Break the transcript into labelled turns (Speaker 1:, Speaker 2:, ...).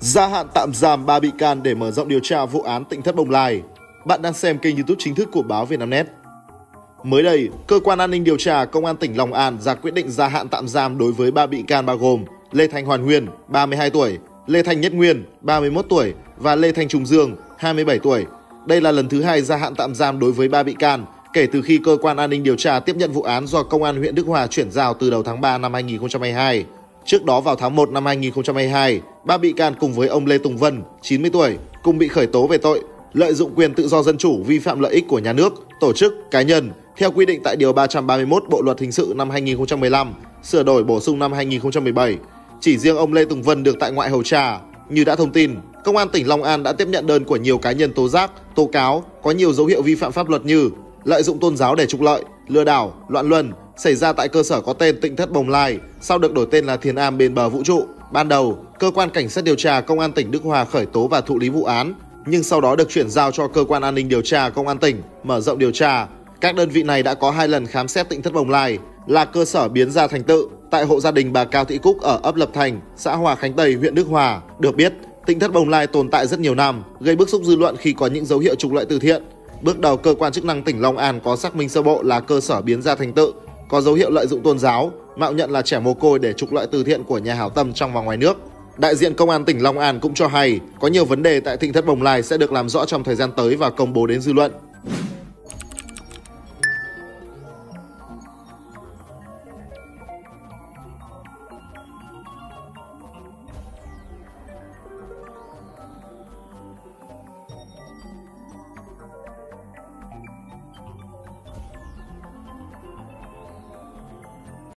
Speaker 1: Gia hạn tạm giam 3 bị can để mở rộng điều tra vụ án tỉnh thất bồng lai. Bạn đang xem kênh youtube chính thức của báo Vietnamnet. Mới đây, Cơ quan An ninh Điều tra Công an tỉnh Long An ra quyết định gia hạn tạm giam đối với 3 bị can bao gồm Lê Thành Hoàn Huyền, 32 tuổi, Lê Thành Nhất Nguyên, 31 tuổi và Lê Thành Trung Dương, 27 tuổi. Đây là lần thứ hai gia hạn tạm giam đối với 3 bị can kể từ khi Cơ quan An ninh Điều tra tiếp nhận vụ án do Công an huyện Đức Hòa chuyển giao từ đầu tháng 3 năm 2022. Trước đó vào tháng 1 năm 2022, ba bị can cùng với ông Lê Tùng Vân, 90 tuổi, cùng bị khởi tố về tội lợi dụng quyền tự do dân chủ vi phạm lợi ích của nhà nước, tổ chức, cá nhân theo quy định tại Điều 331 Bộ Luật Hình sự năm 2015, sửa đổi bổ sung năm 2017. Chỉ riêng ông Lê Tùng Vân được tại ngoại hầu trà. Như đã thông tin, Công an tỉnh Long An đã tiếp nhận đơn của nhiều cá nhân tố giác, tố cáo có nhiều dấu hiệu vi phạm pháp luật như lợi dụng tôn giáo để trục lợi, lừa đảo, loạn luân, xảy ra tại cơ sở có tên Tịnh Thất Bồng Lai, sau được đổi tên là Thiền Am bên bờ vũ trụ. Ban đầu, cơ quan cảnh sát điều tra công an tỉnh Đức Hòa khởi tố và thụ lý vụ án, nhưng sau đó được chuyển giao cho cơ quan an ninh điều tra công an tỉnh mở rộng điều tra. Các đơn vị này đã có hai lần khám xét Tịnh Thất Bồng Lai, là cơ sở biến ra thành tự tại hộ gia đình bà Cao Thị Cúc ở ấp Lập Thành, xã Hòa Khánh Tây, huyện Đức Hòa. Được biết, Tịnh Thất Bồng Lai tồn tại rất nhiều năm, gây bức xúc dư luận khi có những dấu hiệu trục lợi từ thiện. Bước đầu cơ quan chức năng tỉnh Long An có xác minh sơ bộ là cơ sở biến ra thành tự có dấu hiệu lợi dụng tôn giáo, mạo nhận là trẻ mồ côi để trục lợi từ thiện của nhà hảo tâm trong và ngoài nước. Đại diện Công an tỉnh Long An cũng cho hay có nhiều vấn đề tại Thịnh Thất Bồng Lai sẽ được làm rõ trong thời gian tới và công bố đến dư luận.